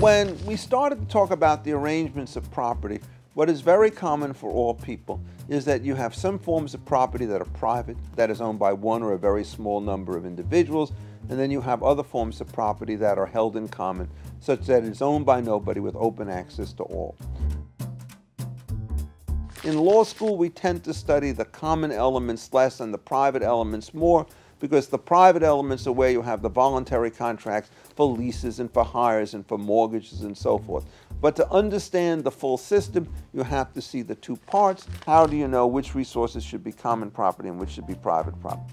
When we started to talk about the arrangements of property, what is very common for all people is that you have some forms of property that are private, that is owned by one or a very small number of individuals, and then you have other forms of property that are held in common, such that it is owned by nobody with open access to all. In law school, we tend to study the common elements less and the private elements more because the private elements are where you have the voluntary contracts for leases and for hires and for mortgages and so forth. But to understand the full system, you have to see the two parts. How do you know which resources should be common property and which should be private property?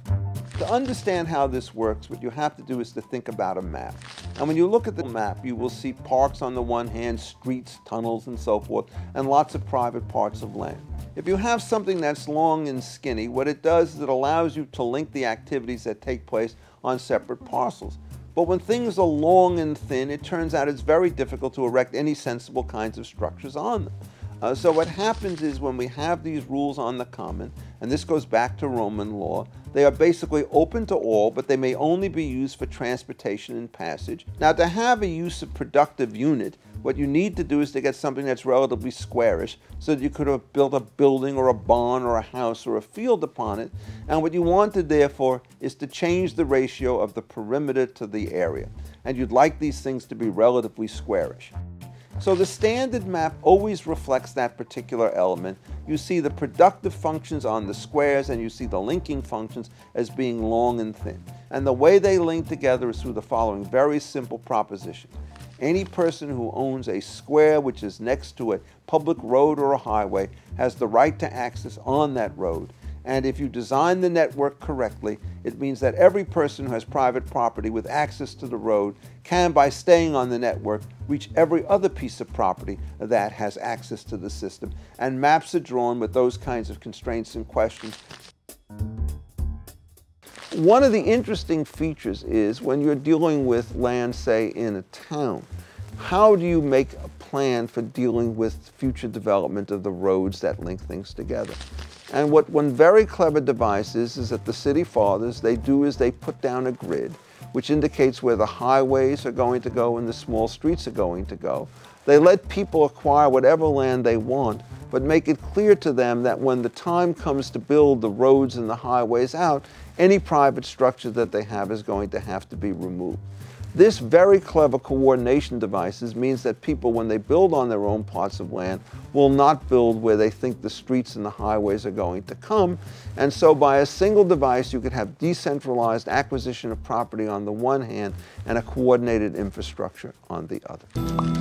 To understand how this works, what you have to do is to think about a map. And when you look at the map, you will see parks on the one hand, streets, tunnels, and so forth, and lots of private parts of land. If you have something that's long and skinny, what it does is it allows you to link the activities that take place on separate parcels. But when things are long and thin, it turns out it's very difficult to erect any sensible kinds of structures on them. Uh, so what happens is when we have these rules on the common, and this goes back to Roman law, they are basically open to all, but they may only be used for transportation and passage. Now to have a use of productive unit, what you need to do is to get something that's relatively squarish so that you could have built a building or a barn or a house or a field upon it. And what you wanted therefore is to change the ratio of the perimeter to the area. And you'd like these things to be relatively squarish. So the standard map always reflects that particular element. You see the productive functions on the squares and you see the linking functions as being long and thin. And the way they link together is through the following very simple proposition. Any person who owns a square which is next to a public road or a highway has the right to access on that road and if you design the network correctly, it means that every person who has private property with access to the road can, by staying on the network, reach every other piece of property that has access to the system. And maps are drawn with those kinds of constraints and questions. One of the interesting features is when you're dealing with land, say, in a town, how do you make a plan for dealing with future development of the roads that link things together? And what one very clever device is, is that the city fathers, they do is they put down a grid which indicates where the highways are going to go and the small streets are going to go. They let people acquire whatever land they want, but make it clear to them that when the time comes to build the roads and the highways out, any private structure that they have is going to have to be removed. This very clever coordination devices means that people, when they build on their own plots of land, will not build where they think the streets and the highways are going to come. And so by a single device, you could have decentralized acquisition of property on the one hand and a coordinated infrastructure on the other.